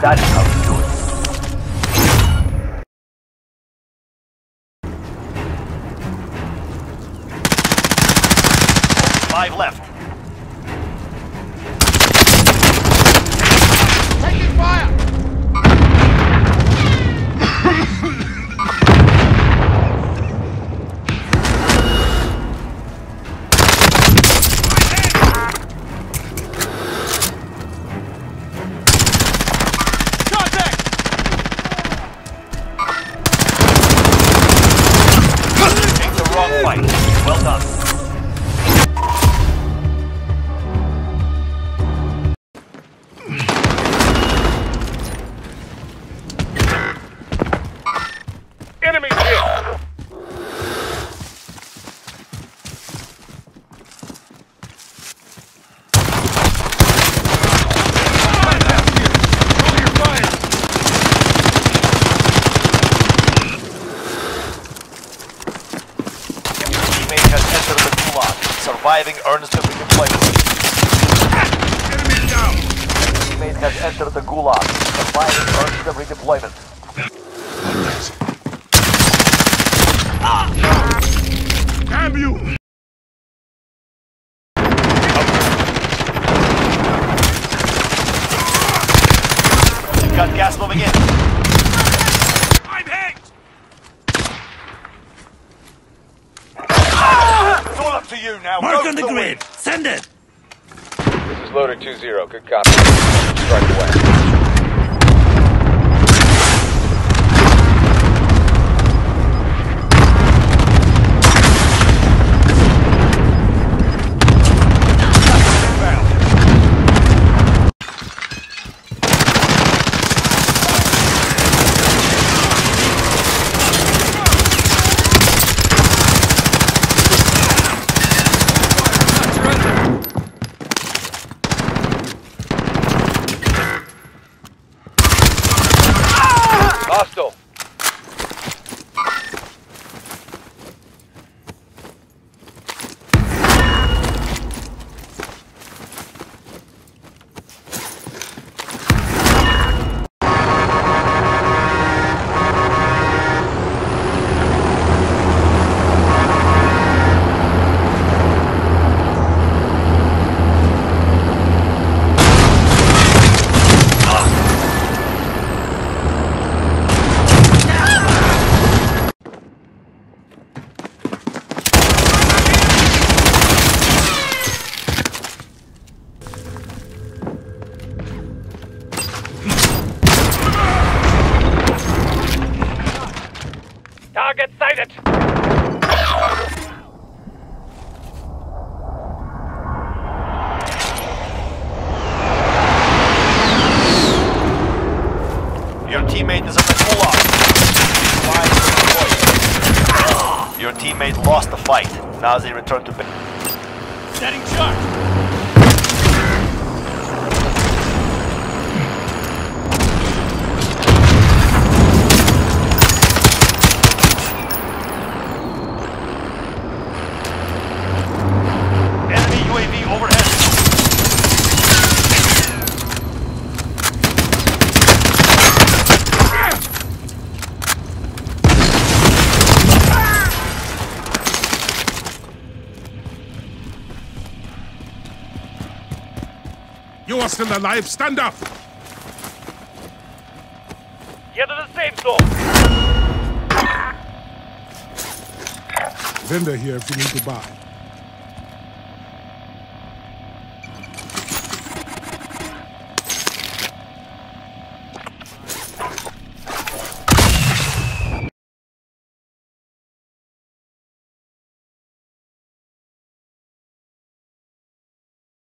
That's how you do it. Five left. Surviving earns them redeployment. Enemy down! Teammate has entered the gulag. Surviving earns them redeployment. Damn you! Got gas moving in. It's to you now. Mark Go on for the win. grid. Send it. This is loader 2-0. Good copy. Strike away. Hostile. Teammate lost the fight. Now they return to base. Setting charge! You are still alive. Stand up! Get to the safe zone. Vendor here if you need to buy.